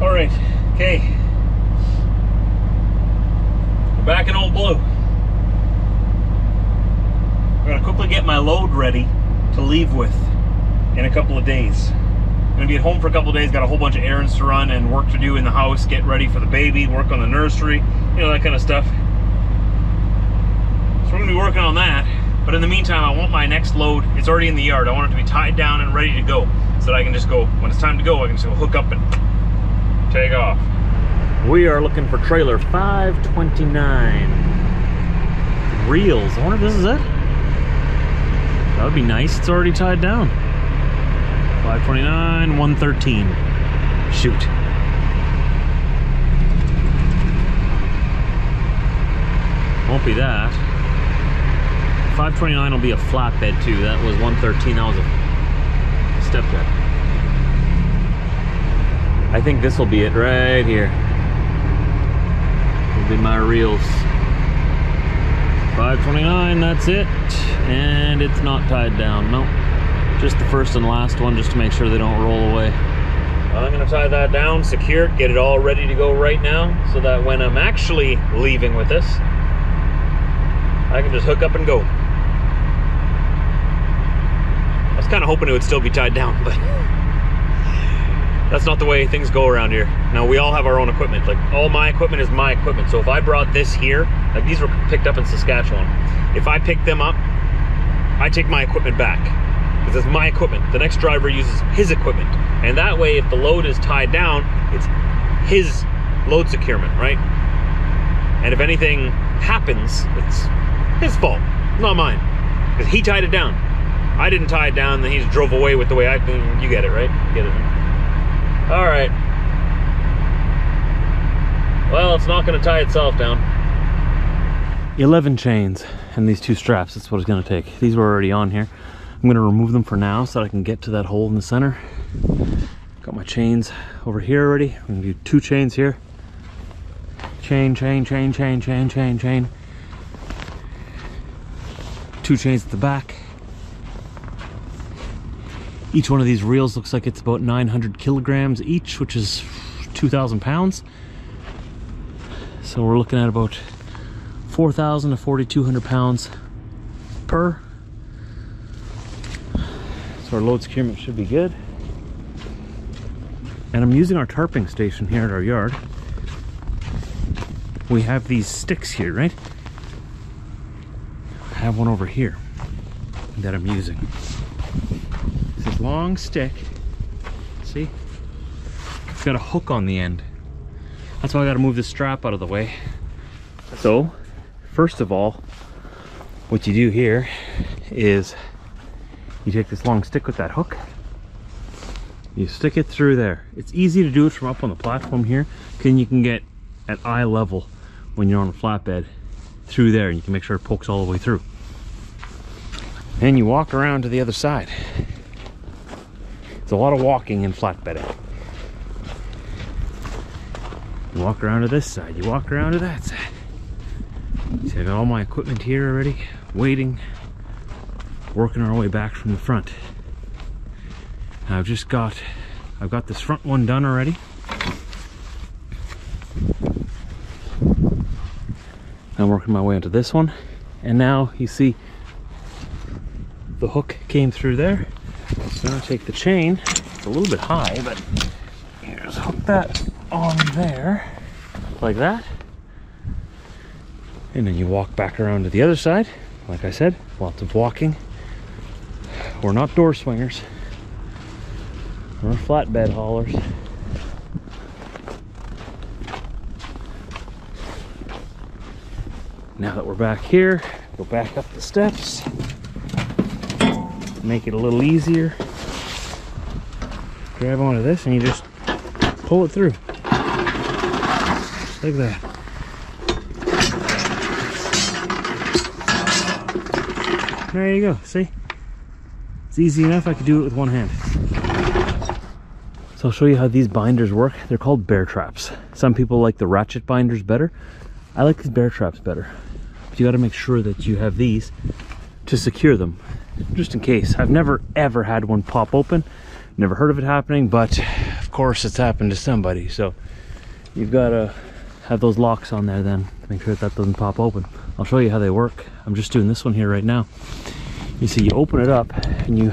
All right, okay. We're back in Old Blue. I'm gonna quickly get my load ready to leave with in a couple of days. I'm gonna be at home for a couple of days, got a whole bunch of errands to run and work to do in the house, get ready for the baby, work on the nursery, you know, that kind of stuff. So we're gonna be working on that. But in the meantime, I want my next load, it's already in the yard. I want it to be tied down and ready to go so that I can just go, when it's time to go, I can just go hook up and take off. We are looking for trailer 529. Reels, I wonder if this is it? That would be nice, it's already tied down. 529, 113. Shoot. Won't be that. 529 will be a flatbed too. That was 113, that was a step bed. I think this will be it right here. Will be my reels. 529, that's it. And it's not tied down, nope. Just the first and last one just to make sure they don't roll away. I'm gonna tie that down, secure it, get it all ready to go right now so that when I'm actually leaving with this, I can just hook up and go. I was kind of hoping it would still be tied down, but that's not the way things go around here. Now we all have our own equipment. Like all my equipment is my equipment. So if I brought this here, like these were picked up in Saskatchewan. If I pick them up, I take my equipment back because it's my equipment. The next driver uses his equipment. And that way, if the load is tied down, it's his load securement, right? And if anything happens, it's his fault, not mine. Because he tied it down. I didn't tie it down, then he just drove away with the way I, you get it, right? Get it. All right. Well, it's not gonna tie itself down. 11 chains and these two straps, that's what it's gonna take. These were already on here. I'm gonna remove them for now so that I can get to that hole in the center. Got my chains over here already. I'm gonna do two chains here. Chain, chain, chain, chain, chain, chain, chain. Two chains at the back. Each one of these reels looks like it's about 900 kilograms each, which is 2,000 pounds. So we're looking at about 4,000 to 4,200 pounds per. So our load securement should be good. And I'm using our tarping station here at our yard. We have these sticks here, right? I have one over here that I'm using. Long stick. See? It's got a hook on the end. That's why I gotta move this strap out of the way. So, first of all, what you do here is you take this long stick with that hook, you stick it through there. It's easy to do it from up on the platform here, because you can get at eye level when you're on a flatbed through there and you can make sure it pokes all the way through. And you walk around to the other side. It's a lot of walking in flatbedding. You walk around to this side, you walk around to that side. See, I got all my equipment here already, waiting, working our way back from the front. I've just got, I've got this front one done already. I'm working my way onto this one. And now you see the hook came through there. Take the chain, it's a little bit high, but here's hook that on there, like that. And then you walk back around to the other side. Like I said, lots of walking. We're not door swingers. We're flatbed haulers. Now that we're back here, go back up the steps. Make it a little easier. Grab onto this and you just pull it through. Like that. There you go, see? It's easy enough, I could do it with one hand. So I'll show you how these binders work. They're called bear traps. Some people like the ratchet binders better. I like these bear traps better. But you gotta make sure that you have these to secure them, just in case. I've never ever had one pop open, Never heard of it happening, but of course it's happened to somebody. So you've got to have those locks on there then make sure that, that doesn't pop open. I'll show you how they work. I'm just doing this one here right now. You see, you open it up and you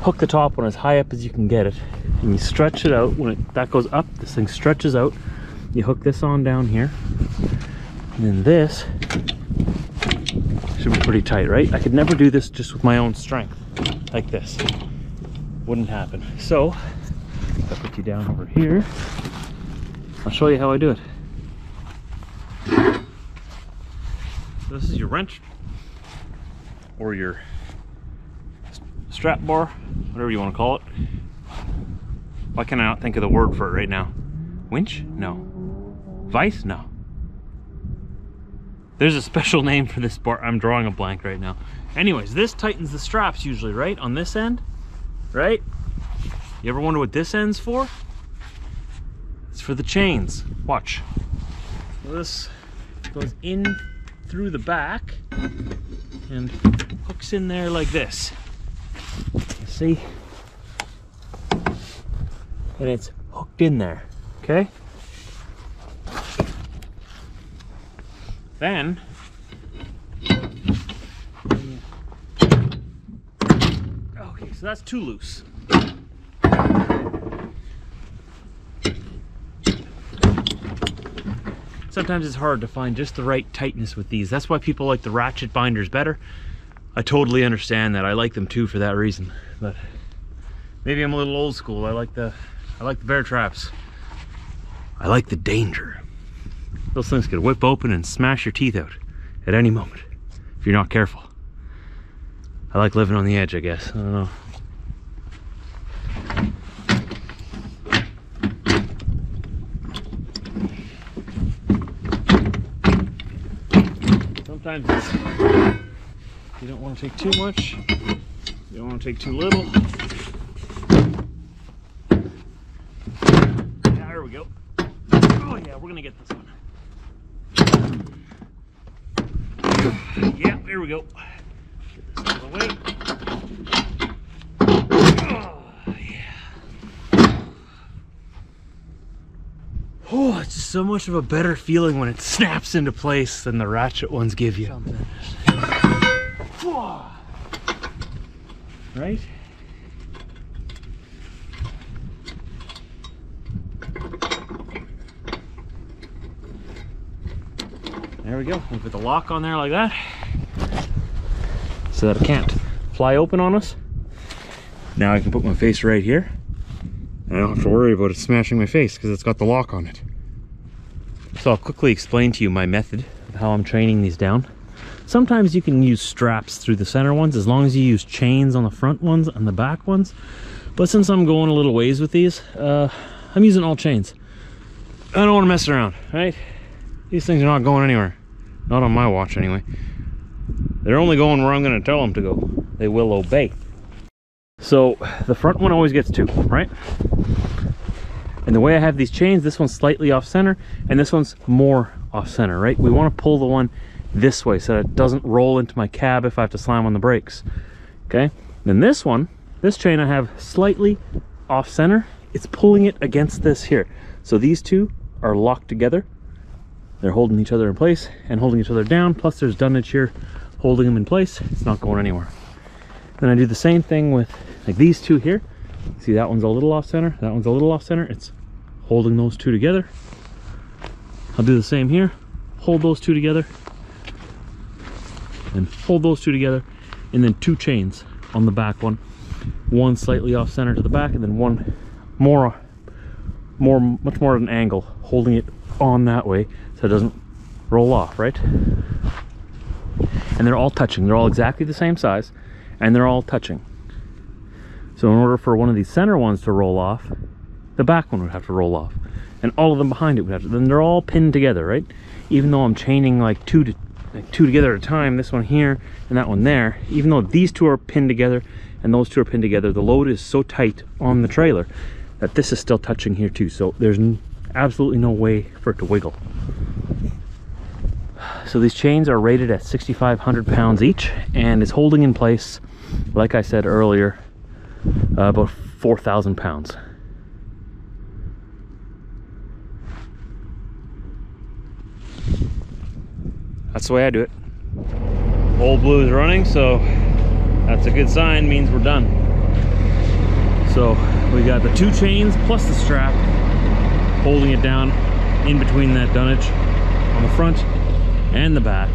hook the top one as high up as you can get it and you stretch it out. When it, that goes up, this thing stretches out. You hook this on down here and then this should be pretty tight, right? I could never do this just with my own strength like this. Wouldn't happen. So, I put you down over here, I'll show you how I do it. This is your wrench or your strap bar, whatever you want to call it. Why can I not think of the word for it right now? Winch? No. Vice? No. There's a special name for this bar. I'm drawing a blank right now. Anyways, this tightens the straps usually, right? On this end, right? You ever wonder what this end's for? It's for the chains. Watch. This goes in through the back and hooks in there like this. See? And it's hooked in there, okay? Then, okay, so that's too loose. Sometimes it's hard to find just the right tightness with these. That's why people like the ratchet binders better. I totally understand that. I like them too for that reason. But maybe I'm a little old school. I like the I like the bear traps. I like the danger. Those things could whip open and smash your teeth out at any moment if you're not careful. I like living on the edge, I guess. I don't know. Sometimes you don't want to take too much, you don't want to take too little. There we go. Oh yeah, we're gonna get this one. Yeah, there we go. Get this out of the way. Oh, yeah. Oh, it's just so much of a better feeling when it snaps into place than the ratchet ones give you. Right? There we go. We put the lock on there like that. So that it can't fly open on us. Now I can put my face right here. And I don't have to worry about it smashing my face because it's got the lock on it. So I'll quickly explain to you my method of how I'm training these down. Sometimes you can use straps through the center ones as long as you use chains on the front ones and the back ones. But since I'm going a little ways with these, uh, I'm using all chains. I don't want to mess around, right? These things are not going anywhere. Not on my watch anyway. They're only going where I'm going to tell them to go. They will obey. So the front one always gets two, right? And the way I have these chains, this one's slightly off center and this one's more off center, right? We want to pull the one this way so that it doesn't roll into my cab if I have to slam on the brakes. Okay. Then this one, this chain I have slightly off center. It's pulling it against this here. So these two are locked together. They're holding each other in place and holding each other down. Plus there's dunnage here holding them in place. It's not going anywhere. Then I do the same thing with like these two here. See that one's a little off center, that one's a little off center. It's holding those two together. I'll do the same here. Hold those two together. And hold those two together. And then two chains on the back one. One slightly off center to the back and then one more, more, much more at an angle, holding it on that way so it doesn't roll off, right? And they're all touching. They're all exactly the same size and they're all touching. So in order for one of these center ones to roll off, the back one would have to roll off. And all of them behind it would have to, then they're all pinned together, right? Even though I'm chaining like two to like two together at a time, this one here and that one there, even though these two are pinned together and those two are pinned together, the load is so tight on the trailer that this is still touching here too. So there's absolutely no way for it to wiggle. So these chains are rated at 6,500 pounds each and it's holding in place, like I said earlier, uh, about 4,000 pounds. That's the way I do it. Old blue is running, so that's a good sign, means we're done. So we got the two chains plus the strap holding it down in between that dunnage on the front and the back.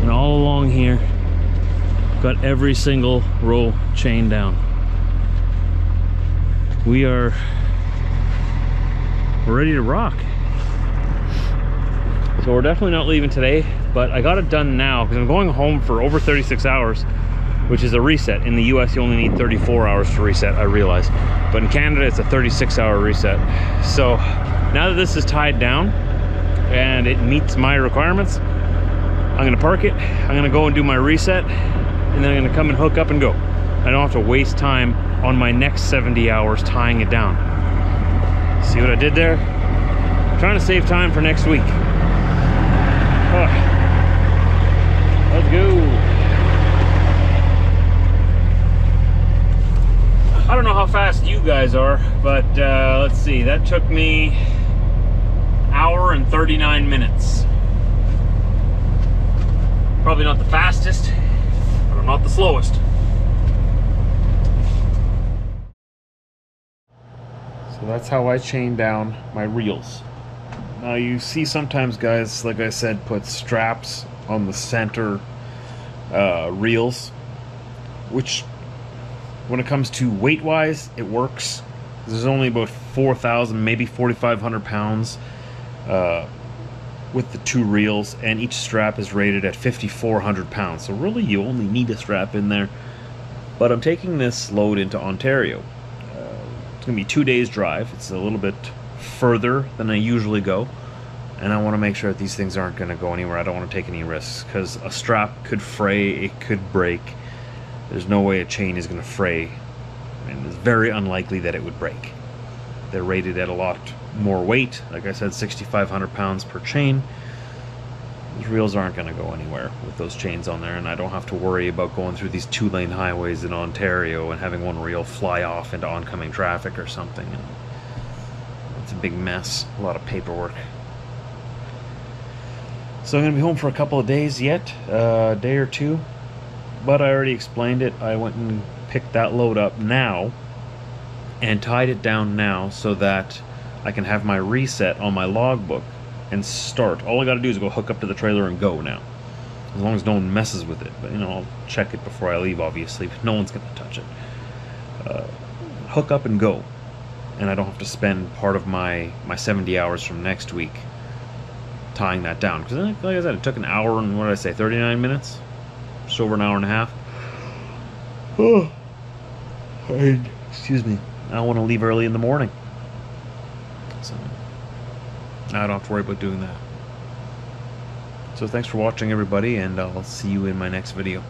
And all along here, got every single row chain down. We are ready to rock. We're definitely not leaving today, but I got it done now because I'm going home for over 36 hours, which is a reset. In the US, you only need 34 hours to reset, I realize. But in Canada, it's a 36 hour reset. So now that this is tied down and it meets my requirements, I'm gonna park it, I'm gonna go and do my reset, and then I'm gonna come and hook up and go. I don't have to waste time on my next 70 hours tying it down. See what I did there? I'm trying to save time for next week. Let's go. I don't know how fast you guys are, but uh, let's see. That took me hour and 39 minutes. Probably not the fastest, but I'm not the slowest. So that's how I chain down my reels. Now you see sometimes guys, like I said, put straps on the center uh, reels, which when it comes to weight wise, it works. There's only about 4,000, maybe 4,500 pounds uh, with the two reels, and each strap is rated at 5,400 pounds. So really, you only need a strap in there. But I'm taking this load into Ontario. Uh, it's gonna be two days drive. It's a little bit further than I usually go. And I want to make sure that these things aren't going to go anywhere. I don't want to take any risks because a strap could fray, it could break. There's no way a chain is going to fray, and it's very unlikely that it would break. They're rated at a lot more weight, like I said, 6,500 pounds per chain. These reels aren't going to go anywhere with those chains on there, and I don't have to worry about going through these two lane highways in Ontario and having one reel fly off into oncoming traffic or something. And big mess, a lot of paperwork. So I'm going to be home for a couple of days yet, a uh, day or two. But I already explained it. I went and picked that load up now and tied it down now so that I can have my reset on my logbook and start. All I got to do is go hook up to the trailer and go now. As long as no one messes with it. But, you know, I'll check it before I leave, obviously. But no one's going to touch it. Uh, hook up and go. And I don't have to spend part of my, my 70 hours from next week tying that down. Because, like I said, it took an hour and, what did I say, 39 minutes? Just over an hour and a half. Oh. Excuse me. I don't want to leave early in the morning. So, I don't have to worry about doing that. So thanks for watching everybody and I'll see you in my next video.